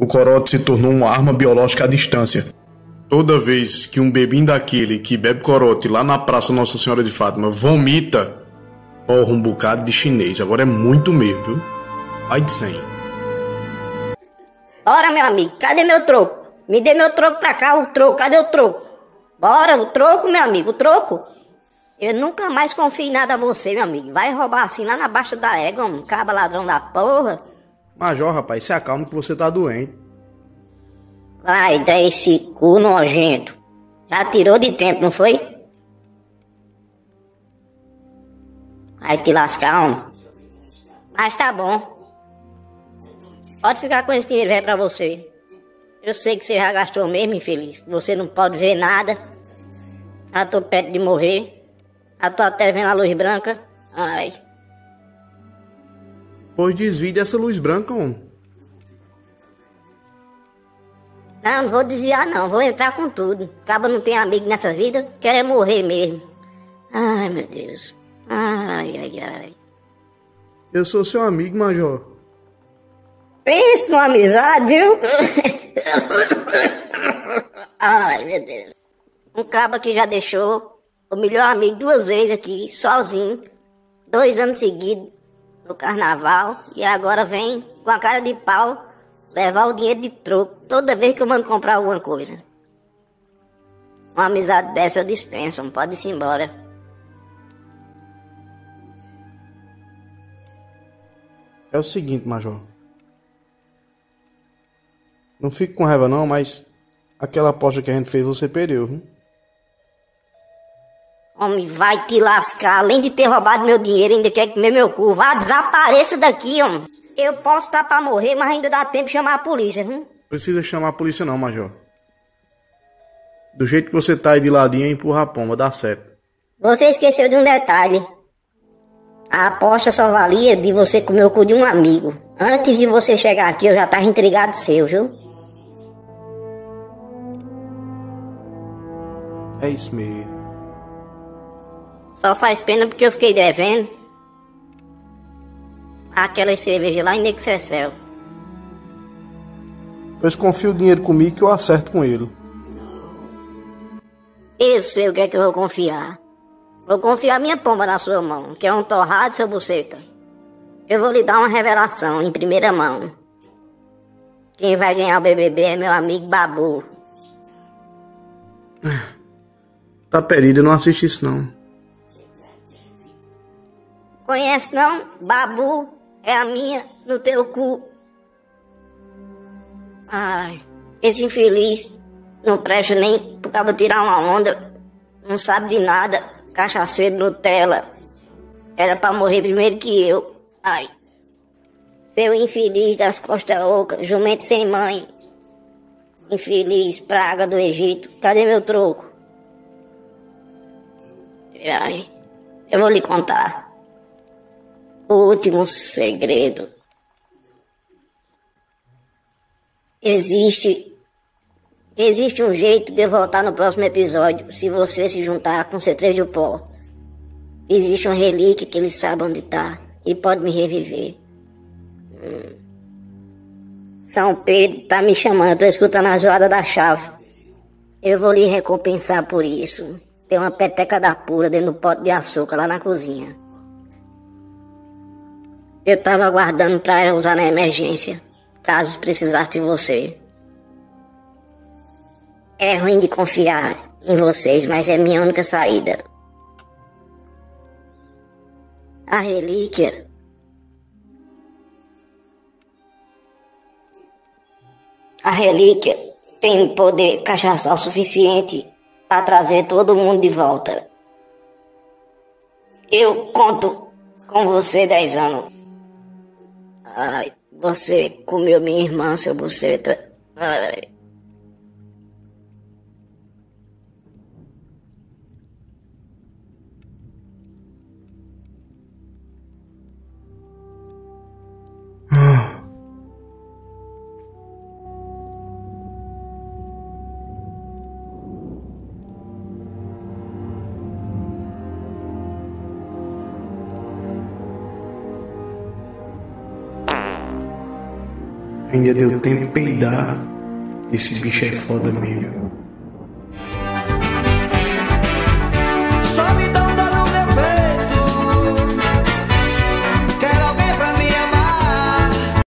O corote se tornou uma arma biológica à distância. Toda vez que um bebinho daquele que bebe corote lá na Praça Nossa Senhora de Fátima vomita, porra, um bocado de chinês. Agora é muito mesmo, viu? Ai de 100. Ora, meu amigo, cadê meu troco? Me dê meu troco pra cá, o troco, cadê o troco? Bora, o troco, meu amigo, o troco. Eu nunca mais confio em nada a você, meu amigo. Vai roubar assim lá na baixa da égua, um caba ladrão da porra. Major, rapaz, se acalma que você tá doente. Vai dar esse cu nojento. Já tirou de tempo, não foi? Vai te lascar, homem. Mas tá bom. Pode ficar com esse dinheiro velho pra você. Eu sei que você já gastou mesmo, infeliz. Você não pode ver nada. Já tô perto de morrer. Já tô até vendo a luz branca. Ai. Pois desvie dessa luz branca, homem. Não, não vou desviar não, vou entrar com tudo. Acaba não tem amigo nessa vida, quer é morrer mesmo. Ai, meu Deus. Ai, ai, ai. Eu sou seu amigo, Major. Pense numa amizade, viu? ai, meu Deus. Um cabo que já deixou o melhor amigo duas vezes aqui, sozinho, dois anos seguidos, no carnaval, e agora vem com a cara de pau levar o dinheiro de troco toda vez que eu mando comprar alguma coisa. Uma amizade dessa eu dispenso, não pode ir embora. É o seguinte, Major. Não fique com raiva não, mas aquela aposta que a gente fez você perdeu, viu? Homem, vai te lascar. Além de ter roubado meu dinheiro, ainda quer comer meu cu. Vá, desapareça daqui, homem. Eu posso estar pra morrer, mas ainda dá tempo de chamar a polícia, viu? Precisa chamar a polícia não, Major. Do jeito que você tá aí de ladinho, empurra a pomba, dá certo. Você esqueceu de um detalhe. A aposta só valia de você comer o cu de um amigo. Antes de você chegar aqui, eu já tava intrigado seu, viu? É isso mesmo. Só faz pena porque eu fiquei devendo. Aquelas cervejas lá em Nexecel. Pois confia o dinheiro comigo que eu acerto com ele. Eu sei o que é que eu vou confiar. Vou confiar minha pomba na sua mão, que é um torrado, seu buceta. Eu vou lhe dar uma revelação em primeira mão. Quem vai ganhar o BBB é meu amigo Babu. Tá perdido, eu não assisto isso não. Conhece não? Babu é a minha no teu cu. Ai, esse infeliz não presta nem por causa tirar uma onda. Não sabe de nada. Cachaceiro Nutella. Era pra morrer primeiro que eu. Ai. Seu infeliz das costas ocas, jumento sem mãe. Infeliz, praga do Egito. Cadê meu troco? Ai, eu vou lhe contar. O último segredo. Existe. Existe um jeito de eu voltar no próximo episódio se você se juntar com C3 de pó. Existe uma relíquia que ele sabe onde tá e pode me reviver. Hum. São Pedro tá me chamando, tô escutando a zoada da chave. Eu vou lhe recompensar por isso. Tem uma peteca da pura dentro do pote de açúcar lá na cozinha. Eu tava aguardando pra usar na emergência, caso precisasse de você. É ruim de confiar em vocês, mas é minha única saída. A relíquia. A relíquia tem poder cachaçal suficiente para trazer todo mundo de volta. Eu conto com você dez anos. Ai, você comeu minha irmã, seu buceta. Ai. Ainda deu tempo de peidar. Esse bicho é foda mesmo.